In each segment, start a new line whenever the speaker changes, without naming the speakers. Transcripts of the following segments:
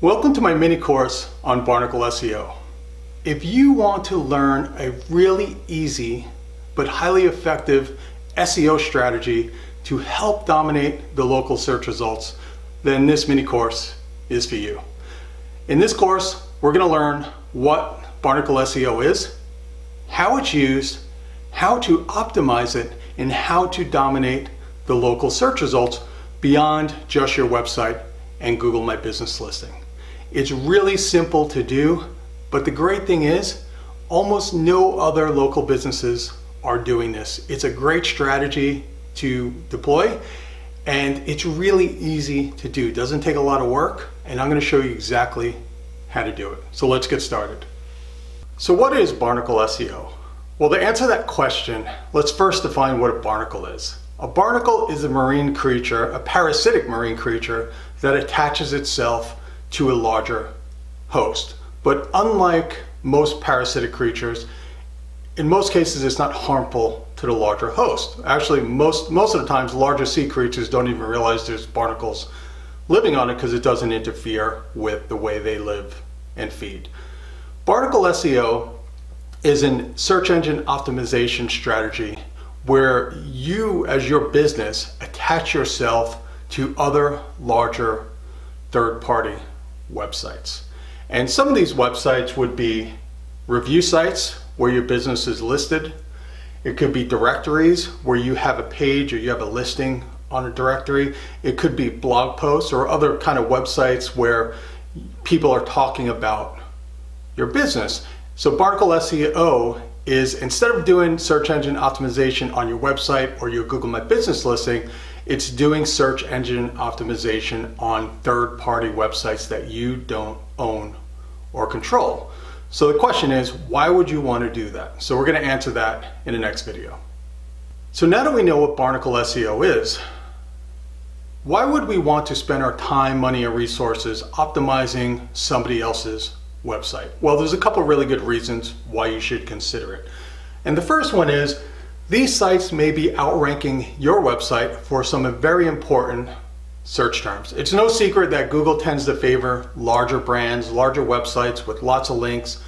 Welcome to my mini course on Barnacle SEO. If you want to learn a really easy but highly effective SEO strategy to help dominate the local search results, then this mini course is for you. In this course, we're going to learn what Barnacle SEO is, how it's used, how to optimize it, and how to dominate the local search results beyond just your website and Google My Business listing. It's really simple to do, but the great thing is almost no other local businesses are doing this. It's a great strategy to deploy and it's really easy to do. It doesn't take a lot of work and I'm gonna show you exactly how to do it. So let's get started. So what is Barnacle SEO? Well, to answer that question, let's first define what a barnacle is. A barnacle is a marine creature, a parasitic marine creature that attaches itself to a larger host. But unlike most parasitic creatures, in most cases it's not harmful to the larger host. Actually, most, most of the times larger sea creatures don't even realize there's barnacles living on it because it doesn't interfere with the way they live and feed. Barnacle SEO is a search engine optimization strategy where you as your business attach yourself to other larger third-party websites. And some of these websites would be review sites where your business is listed. It could be directories where you have a page or you have a listing on a directory. It could be blog posts or other kind of websites where people are talking about your business. So Barnacle SEO is instead of doing search engine optimization on your website or your Google My Business listing, it's doing search engine optimization on third party websites that you don't own or control. So the question is, why would you want to do that? So we're going to answer that in the next video. So now that we know what Barnacle SEO is, why would we want to spend our time, money, and resources optimizing somebody else's website? Well, there's a couple really good reasons why you should consider it. And the first one is these sites may be outranking your website for some very important search terms. It's no secret that Google tends to favor larger brands, larger websites with lots of links,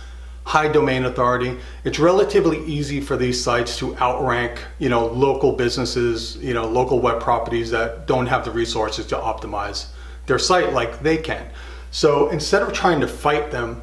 high domain authority. It's relatively easy for these sites to outrank, you know, local businesses, you know, local web properties that don't have the resources to optimize their site like they can. So instead of trying to fight them,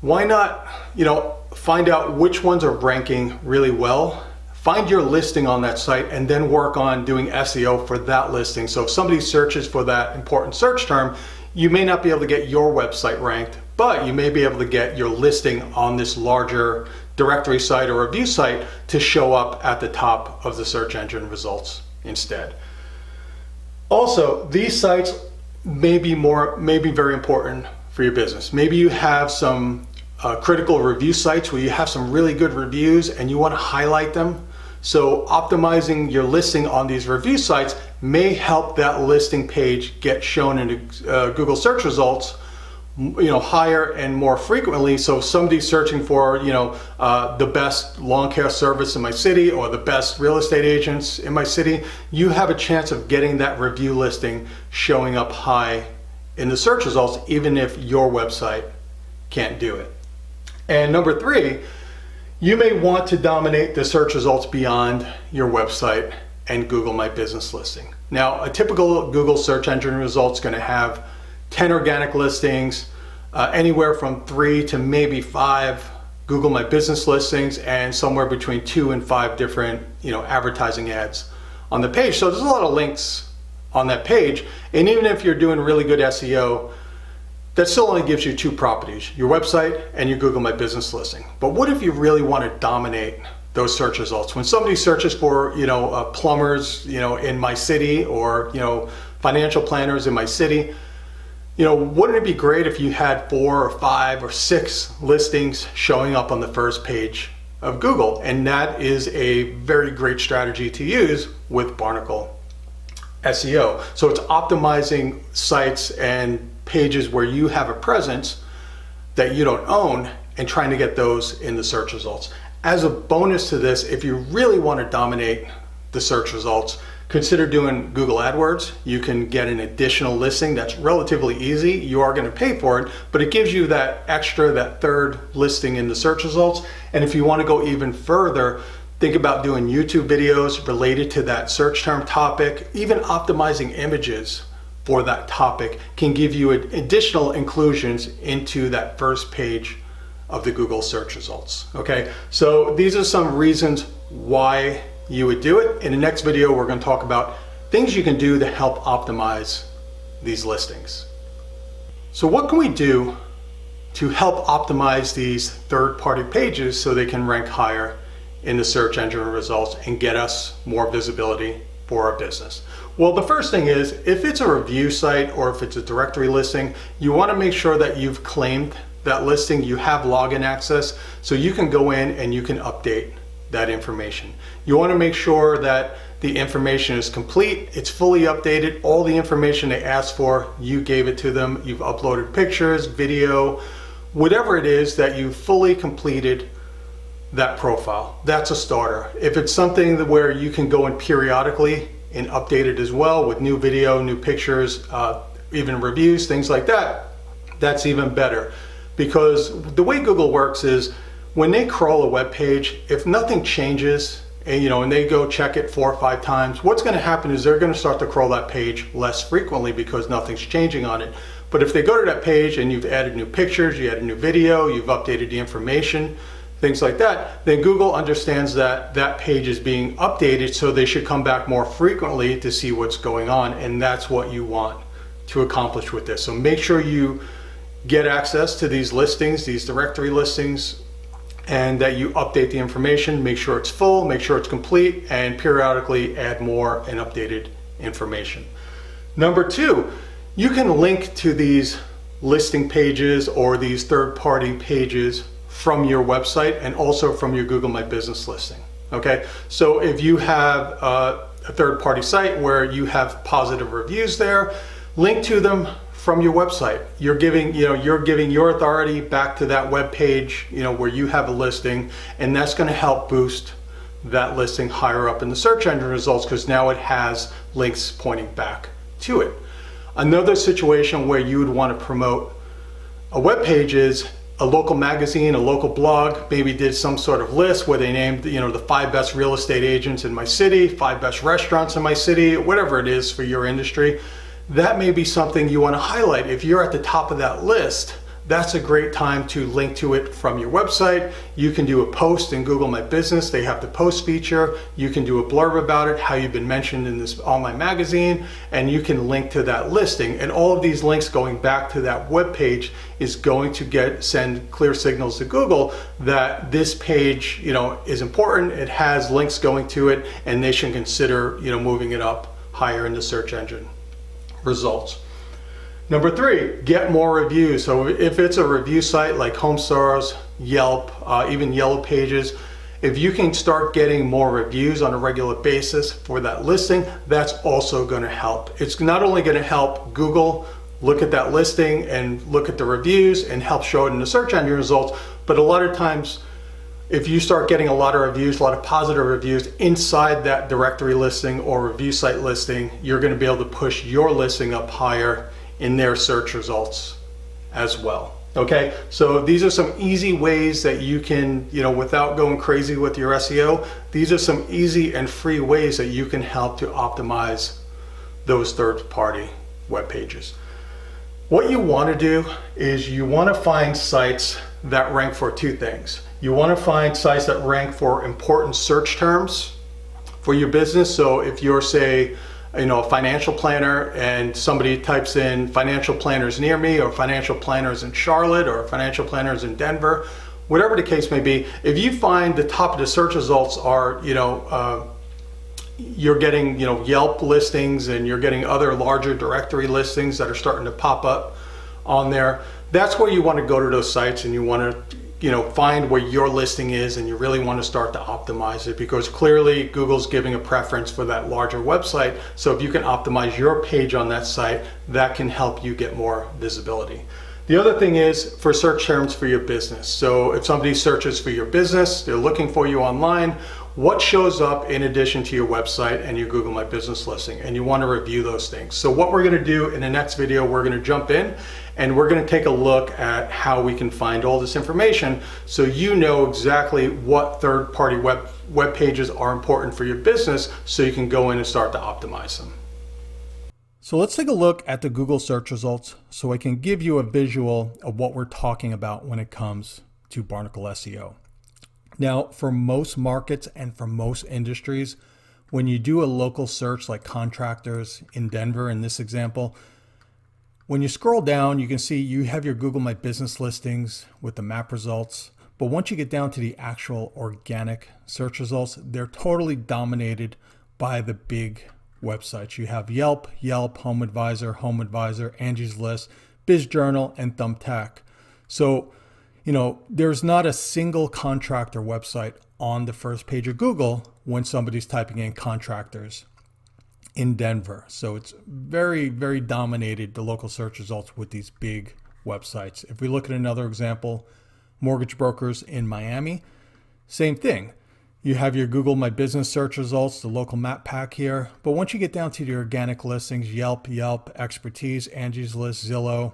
why not, you know, find out which ones are ranking really well find your listing on that site and then work on doing SEO for that listing. So if somebody searches for that important search term, you may not be able to get your website ranked, but you may be able to get your listing on this larger directory site or review site to show up at the top of the search engine results instead. Also, these sites may be more, may be very important for your business. Maybe you have some uh, critical review sites where you have some really good reviews and you want to highlight them so optimizing your listing on these review sites may help that listing page get shown in uh, Google search results you know higher and more frequently. So if somebody's searching for you know uh, the best lawn care service in my city or the best real estate agents in my city you have a chance of getting that review listing showing up high in the search results even if your website can't do it. And number three you may want to dominate the search results beyond your website and Google My Business listing. Now, a typical Google search engine result is going to have 10 organic listings, uh, anywhere from three to maybe five Google My Business listings, and somewhere between two and five different you know, advertising ads on the page. So there's a lot of links on that page. And even if you're doing really good SEO, that still only gives you two properties, your website and your Google My Business listing. But what if you really want to dominate those search results? When somebody searches for, you know, uh, plumbers, you know, in my city or, you know, financial planners in my city, you know, wouldn't it be great if you had four or five or six listings showing up on the first page of Google? And that is a very great strategy to use with Barnacle SEO. So it's optimizing sites and pages where you have a presence that you don't own and trying to get those in the search results. As a bonus to this, if you really want to dominate the search results, consider doing Google AdWords. You can get an additional listing that's relatively easy. You are going to pay for it, but it gives you that extra, that third listing in the search results. And if you want to go even further, think about doing YouTube videos related to that search term topic, even optimizing images for that topic can give you additional inclusions into that first page of the Google search results. Okay, so these are some reasons why you would do it. In the next video, we're going to talk about things you can do to help optimize these listings. So what can we do to help optimize these third-party pages so they can rank higher in the search engine results and get us more visibility for our business? Well, the first thing is if it's a review site or if it's a directory listing, you want to make sure that you've claimed that listing, you have login access so you can go in and you can update that information. You want to make sure that the information is complete, it's fully updated, all the information they asked for, you gave it to them, you've uploaded pictures, video, whatever it is that you fully completed that profile. That's a starter. If it's something where you can go in periodically and updated as well with new video, new pictures, uh, even reviews, things like that, that's even better. Because the way Google works is when they crawl a web page, if nothing changes, and you know, and they go check it four or five times, what's going to happen is they're going to start to crawl that page less frequently because nothing's changing on it. But if they go to that page and you've added new pictures, you added a new video, you've updated the information, things like that, then Google understands that that page is being updated, so they should come back more frequently to see what's going on, and that's what you want to accomplish with this. So make sure you get access to these listings, these directory listings, and that you update the information, make sure it's full, make sure it's complete, and periodically add more and updated information. Number two, you can link to these listing pages or these third-party pages from your website and also from your Google My Business listing. Okay, so if you have a, third party site where you have positive reviews there, link to them from your website. You're giving, you know, you're giving your authority back to that web page, you know, where you have a listing, and that's going to help boost that listing higher up in the search engine results because now it has links pointing back to it. Another situation where you would want to promote a web page is a local magazine, a local blog, maybe did some sort of list where they named, you know, the five best real estate agents in my city, five best restaurants in my city, whatever it is for your industry. That may be something you want to highlight. If you're at the top of that list, that's a great time to link to it from your website. You can do a post in Google My Business. They have the post feature. You can do a blurb about it, how you've been mentioned in this online magazine, and you can link to that listing. And all of these links going back to that web page is going to get send clear signals to Google that this page, you know, is important. It has links going to it, and they should consider, you know, moving it up higher in the search engine results. Number three, get more reviews. So if it's a review site like HomeStars, Yelp, uh, even Yellow Pages, if you can start getting more reviews on a regular basis for that listing, that's also going to help. It's not only going to help Google look at that listing and look at the reviews and help show it in the search engine results, but a lot of times if you start getting a lot of reviews, a lot of positive reviews inside that directory listing or review site listing, you're going to be able to push your listing up higher in their search results as well. Okay, so these are some easy ways that you can, you know, without going crazy with your SEO, these are some easy and free ways that you can help to optimize those third party web pages. What you want to do is you want to find sites that rank for two things. You want to find sites that rank for important search terms for your business. So if you're, say, you know, a financial planner and somebody types in financial planners near me or financial planners in Charlotte or financial planners in Denver, whatever the case may be, if you find the top of the search results are, you know, uh, you're getting, you know, Yelp listings and you're getting other larger directory listings that are starting to pop up on there, that's where you want to go to those sites and you want to you know, find where your listing is and you really want to start to optimize it because clearly Google's giving a preference for that larger website. So if you can optimize your page on that site, that can help you get more visibility. The other thing is for search terms for your business. So if somebody searches for your business, they're looking for you online, what shows up in addition to your website and your Google My Business listing, and you want to review those things. So what we're going to do in the next video, we're going to jump in and we're going to take a look at how we can find all this information so you know exactly what third-party web, web pages are important for your business so you can go in and start to optimize them. So let's take a look at the Google search results so I can give you a visual of what we're talking about when it comes to Barnacle SEO. Now, for most markets and for most industries, when you do a local search like contractors in Denver in this example, when you scroll down, you can see you have your Google My Business listings with the map results. But once you get down to the actual organic search results, they're totally dominated by the big websites. You have Yelp, Yelp, HomeAdvisor, Home Advisor, Angie's List, Biz Journal, and Thumbtack. So you know, there's not a single contractor website on the first page of Google when somebody's typing in contractors in Denver. So it's very, very dominated the local search results with these big websites. If we look at another example, mortgage brokers in Miami, same thing. You have your Google My Business search results, the local map pack here. But once you get down to the organic listings, Yelp, Yelp, Expertise, Angie's List, Zillow,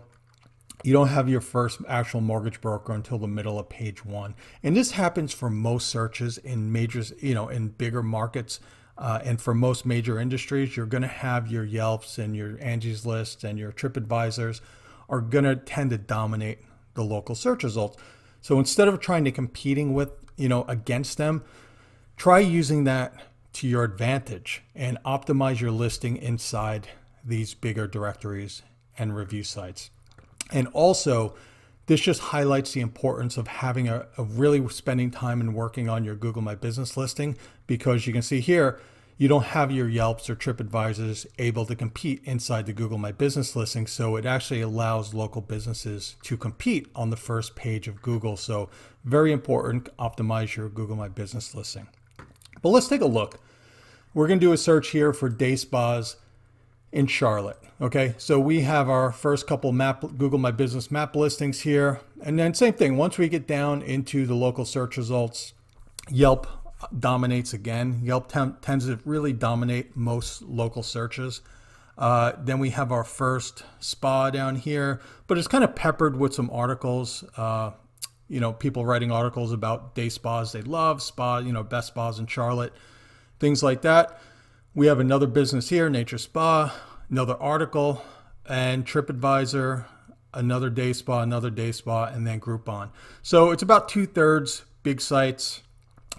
you don't have your first actual mortgage broker until the middle of page one. And this happens for most searches in major, you know, in bigger markets. Uh, and for most major industries, you're going to have your Yelps and your Angie's List and your TripAdvisors are going to tend to dominate the local search results. So instead of trying to competing with, you know, against them, try using that to your advantage and optimize your listing inside these bigger directories and review sites. And also, this just highlights the importance of having a, of really spending time and working on your Google My Business listing because you can see here, you don't have your Yelps or TripAdvisors able to compete inside the Google My Business listing. So it actually allows local businesses to compete on the first page of Google. So very important, optimize your Google My Business listing. But let's take a look. We're going to do a search here for day spas in Charlotte. Okay, so we have our first couple map Google My Business map listings here. And then same thing, once we get down into the local search results, Yelp dominates again. Yelp tends to really dominate most local searches. Uh, then we have our first spa down here, but it's kind of peppered with some articles. Uh, you know, people writing articles about day spas they love, spa, you know, best spas in Charlotte, things like that. We have another business here, Nature Spa, another article, and TripAdvisor, another day spa, another day spa, and then Groupon. So it's about two thirds big sites,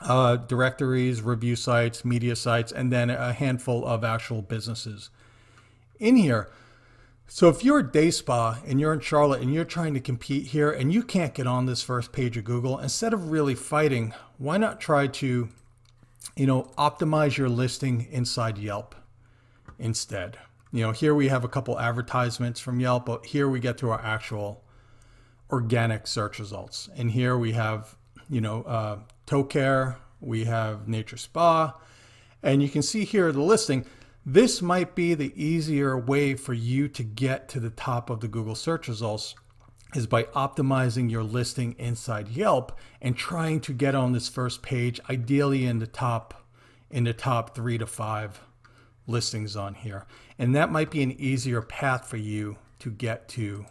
uh, directories, review sites, media sites, and then a handful of actual businesses in here. So if you're a day spa and you're in Charlotte and you're trying to compete here and you can't get on this first page of Google, instead of really fighting, why not try to you know, optimize your listing inside Yelp instead. You know, here we have a couple advertisements from Yelp, but here we get to our actual organic search results. And here we have, you know, uh, toe care, we have nature spa, and you can see here the listing. This might be the easier way for you to get to the top of the Google search results is by optimizing your listing inside Yelp and trying to get on this first page, ideally in the top in the top three to five listings on here. And that might be an easier path for you to get to,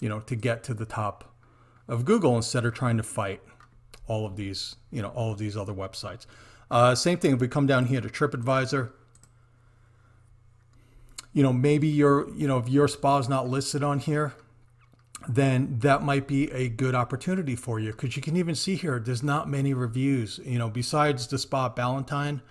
you know, to get to the top of Google instead of trying to fight all of these, you know, all of these other websites. Uh, same thing if we come down here to TripAdvisor, you know, maybe your, you know, if your spa is not listed on here, then that might be a good opportunity for you. Because you can even see here there's not many reviews you know besides the spa Ballantyne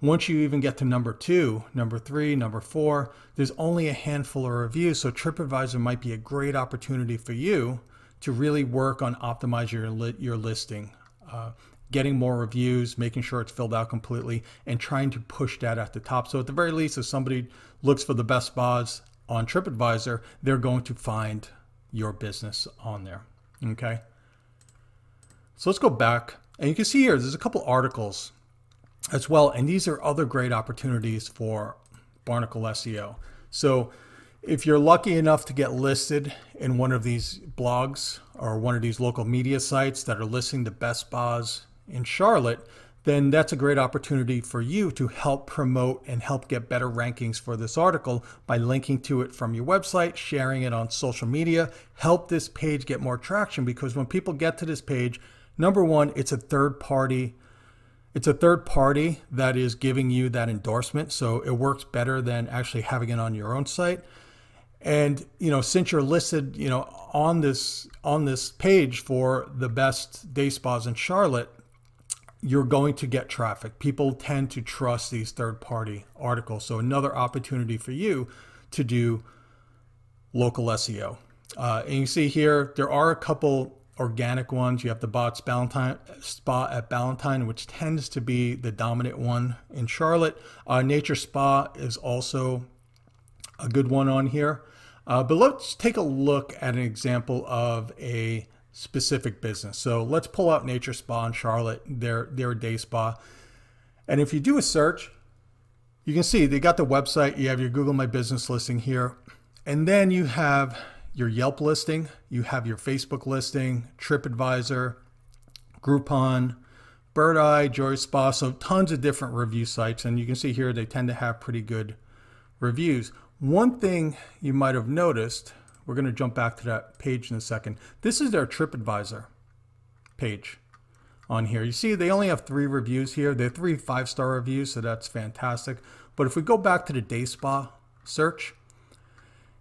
once you even get to number two number three number four there's only a handful of reviews. So TripAdvisor might be a great opportunity for you to really work on optimizing your, your listing uh, getting more reviews making sure it's filled out completely and trying to push that at the top so at the very least if somebody looks for the best spas on TripAdvisor they're going to find your business on there. Okay. So let's go back and you can see here, there's a couple articles as well. And these are other great opportunities for Barnacle SEO. So if you're lucky enough to get listed in one of these blogs or one of these local media sites that are listing the best spas in Charlotte, then that's a great opportunity for you to help promote and help get better rankings for this article by linking to it from your website, sharing it on social media, help this page get more traction. Because when people get to this page, number one, it's a third party it's a third party that is giving you that endorsement. So it works better than actually having it on your own site and you know since you're listed you know on this on this page for the best day spas in charlotte you're going to get traffic. People tend to trust these third party articles. So, another opportunity for you to do local SEO. Uh, and you see here, there are a couple organic ones. You have the Bots Ballantyne Spa at Ballantyne, which tends to be the dominant one in Charlotte. Uh, Nature Spa is also a good one on here. Uh, but let's take a look at an example of a specific business. So let's pull out Nature Spa in Charlotte. They're a day spa. And if you do a search, you can see they got the website. You have your Google My Business listing here. And then you have your Yelp listing. You have your Facebook listing, TripAdvisor, Groupon, Birdeye, Joy Spa. So tons of different review sites. And you can see here they tend to have pretty good reviews. One thing you might have noticed we're going to jump back to that page in a second. This is their TripAdvisor page on here. You see, they only have three reviews here. They're three five-star reviews, so that's fantastic. But if we go back to the day spa search,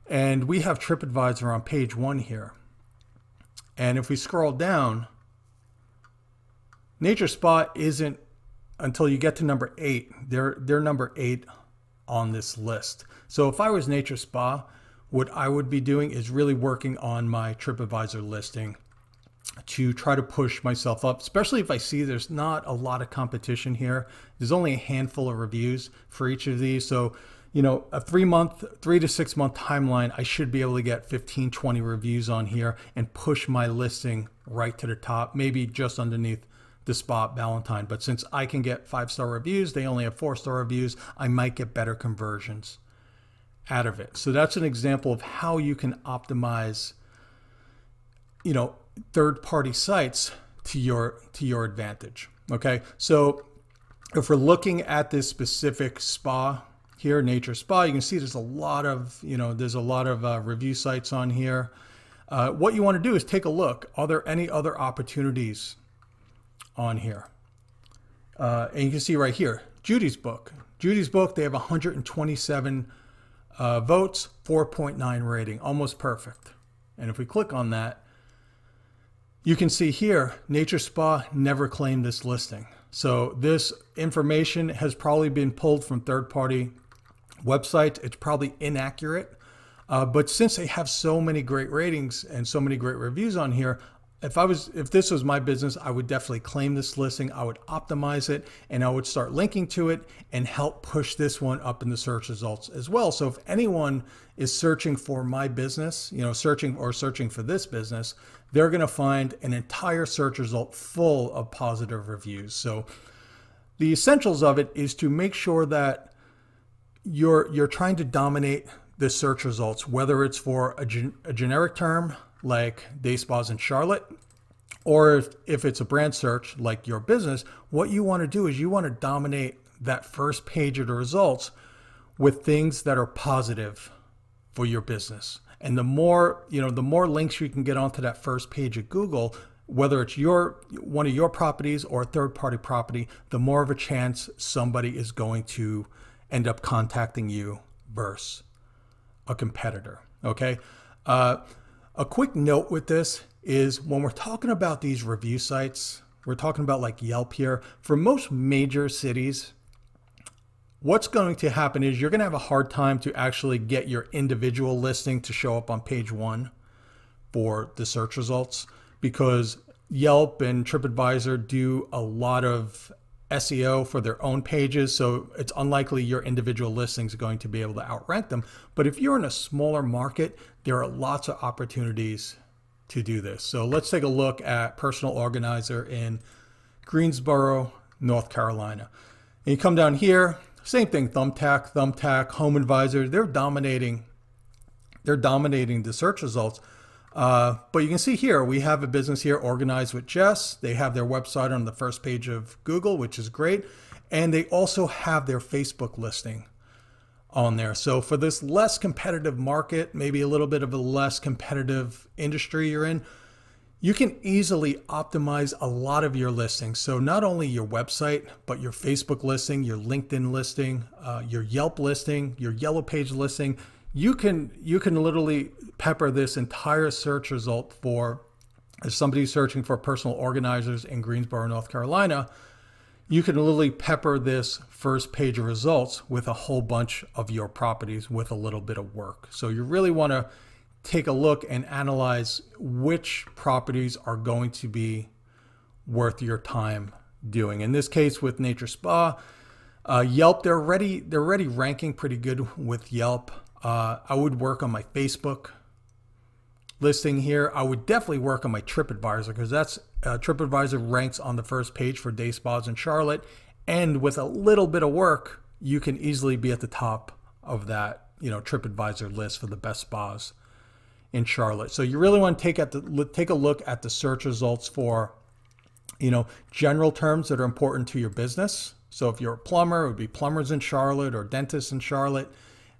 and we have TripAdvisor on page one here. And if we scroll down, Nature Spa isn't until you get to number eight. They're they're number eight on this list. So if I was Nature Spa, what I would be doing is really working on my TripAdvisor listing to try to push myself up, especially if I see there's not a lot of competition here. There's only a handful of reviews for each of these. So, you know, a three month, three to six month timeline, I should be able to get 15, 20 reviews on here and push my listing right to the top, maybe just underneath the spot Ballantyne. But since I can get five star reviews, they only have four star reviews, I might get better conversions out of it. So that's an example of how you can optimize, you know, third-party sites to your to your advantage. Okay, so if we're looking at this specific spa here, Nature Spa, you can see there's a lot of you know there's a lot of uh, review sites on here. Uh, what you want to do is take a look. Are there any other opportunities on here? Uh, and you can see right here, Judy's book. Judy's book, they have 127 uh, votes, 4.9 rating, almost perfect. And if we click on that, you can see here, Nature Spa never claimed this listing. So this information has probably been pulled from third-party websites. It's probably inaccurate. Uh, but since they have so many great ratings and so many great reviews on here, if I was if this was my business, I would definitely claim this listing. I would optimize it and I would start linking to it and help push this one up in the search results as well. So if anyone is searching for my business, you know, searching or searching for this business, they're going to find an entire search result full of positive reviews. So the essentials of it is to make sure that you're you're trying to dominate the search results, whether it's for a, gen a generic term like day spas in Charlotte, or if, if it's a brand search like your business, what you want to do is you want to dominate that first page of the results with things that are positive for your business. And the more, you know, the more links you can get onto that first page of Google, whether it's your one of your properties or a third party property, the more of a chance somebody is going to end up contacting you versus a competitor. Okay. Uh, a quick note with this is when we're talking about these review sites, we're talking about like Yelp here, for most major cities, what's going to happen is you're going to have a hard time to actually get your individual listing to show up on page one for the search results because Yelp and TripAdvisor do a lot of SEO for their own pages, so it's unlikely your individual listings are going to be able to outrank them. But if you're in a smaller market, there are lots of opportunities to do this. So let's take a look at Personal Organizer in Greensboro, North Carolina. And you come down here, same thing, Thumbtack, Thumbtack, HomeAdvisor, they're dominating they're dominating the search results. Uh, but you can see here, we have a business here, Organized with Jess. They have their website on the first page of Google, which is great. And they also have their Facebook listing on there. So for this less competitive market, maybe a little bit of a less competitive industry you're in, you can easily optimize a lot of your listings. So not only your website, but your Facebook listing, your LinkedIn listing, uh, your Yelp listing, your Yellow Page listing. You can you can literally pepper this entire search result for if somebody's searching for personal organizers in Greensboro, North Carolina, you can literally pepper this first page of results with a whole bunch of your properties with a little bit of work. So you really want to take a look and analyze which properties are going to be worth your time doing. In this case with Nature Spa, uh, Yelp, they're already, they're already ranking pretty good with Yelp. Uh, I would work on my Facebook listing here. I would definitely work on my TripAdvisor because that's uh, TripAdvisor ranks on the first page for day spas in Charlotte. And with a little bit of work, you can easily be at the top of that, you know, TripAdvisor list for the best spas in Charlotte. So you really want to take at the take a look at the search results for, you know, general terms that are important to your business. So if you're a plumber, it would be plumbers in Charlotte or dentists in Charlotte.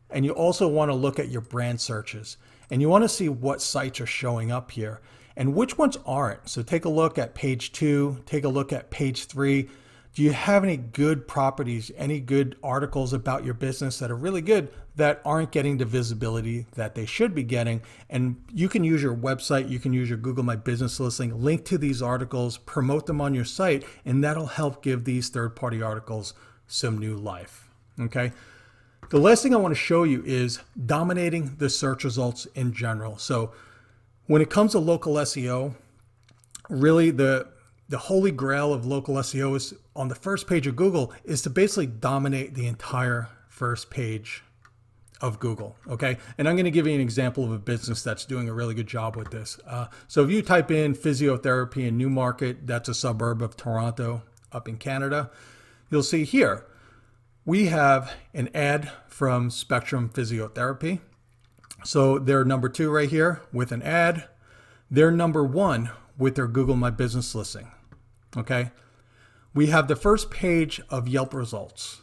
And you also want to look at your brand searches and you want to see what sites are showing up here and which ones aren't. So take a look at page two, take a look at page three. Do you have any good properties, any good articles about your business that are really good that aren't getting the visibility that they should be getting? And you can use your website, you can use your Google My Business listing, link to these articles, promote them on your site, and that'll help give these third party articles some new life. Okay. The last thing I want to show you is dominating the search results in general. So when it comes to local SEO, really the the holy grail of local SEO is on the first page of Google is to basically dominate the entire first page of Google. Okay. And I'm going to give you an example of a business that's doing a really good job with this. Uh, so if you type in physiotherapy in Newmarket, that's a suburb of Toronto up in Canada, you'll see here we have an ad from Spectrum Physiotherapy. So they're number two right here with an ad. They're number one with their Google My Business listing. Okay. We have the first page of Yelp results.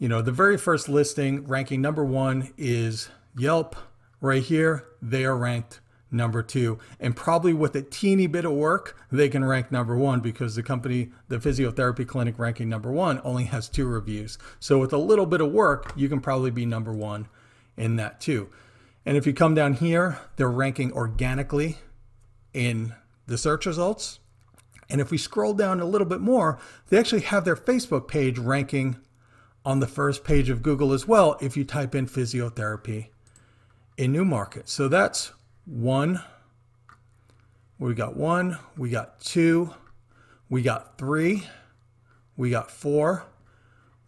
You know, the very first listing ranking number one is Yelp right here. They are ranked number two. And probably with a teeny bit of work, they can rank number one because the company, the physiotherapy clinic ranking number one, only has two reviews. So with a little bit of work, you can probably be number one in that too. And if you come down here, they're ranking organically in the search results. And if we scroll down a little bit more, they actually have their Facebook page ranking on the first page of Google as well if you type in physiotherapy in Newmarket. So that's one, we got one, we got two, we got three, we got four,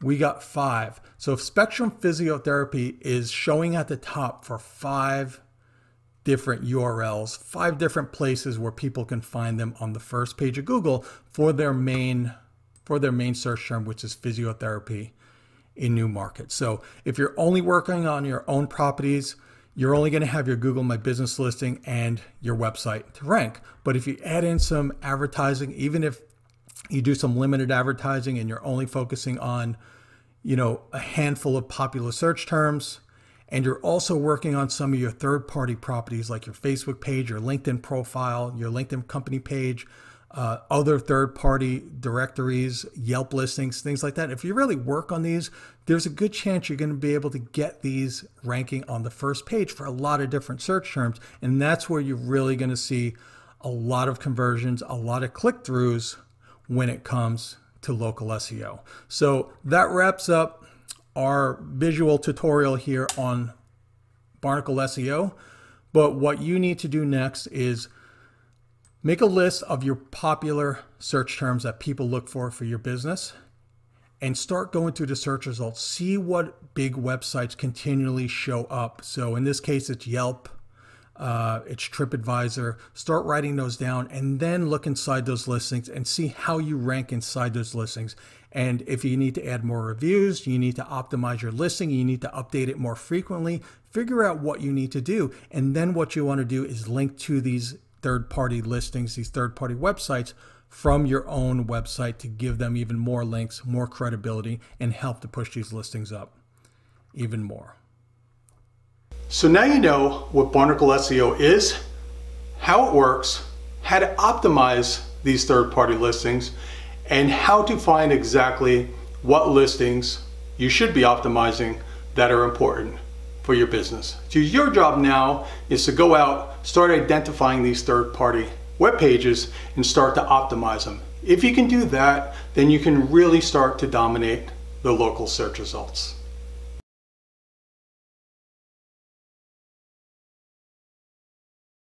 we got five. So if Spectrum Physiotherapy is showing at the top for five different URLs, five different places where people can find them on the first page of Google for their main for their main search term, which is physiotherapy in new Newmarket. So if you're only working on your own properties, you're only going to have your Google My Business listing and your website to rank. But if you add in some advertising, even if you do some limited advertising and you're only focusing on, you know, a handful of popular search terms, and you're also working on some of your third party properties like your Facebook page, your LinkedIn profile, your LinkedIn company page, uh, other third party directories, Yelp listings, things like that. If you really work on these, there's a good chance you're going to be able to get these ranking on the first page for a lot of different search terms. And that's where you're really going to see a lot of conversions, a lot of click throughs when it comes to local SEO. So that wraps up our visual tutorial here on Barnacle SEO. But what you need to do next is Make a list of your popular search terms that people look for for your business and start going through the search results. See what big websites continually show up. So in this case, it's Yelp, uh, it's TripAdvisor. Start writing those down and then look inside those listings and see how you rank inside those listings.
And if you need to add more reviews, you need to optimize your listing, you need to update it more frequently, figure out what you need to do. And then what you want to do is link to these third party listings, these third party websites from your own website to give them even more links, more credibility, and help to push these listings up even more.
So now you know what Barnacle SEO is, how it works, how to optimize these third party listings, and how to find exactly what listings you should be optimizing that are important for your business. So your job now is to go out, start identifying these third party web pages and start to optimize them. If you can do that, then you can really start to dominate the local search results.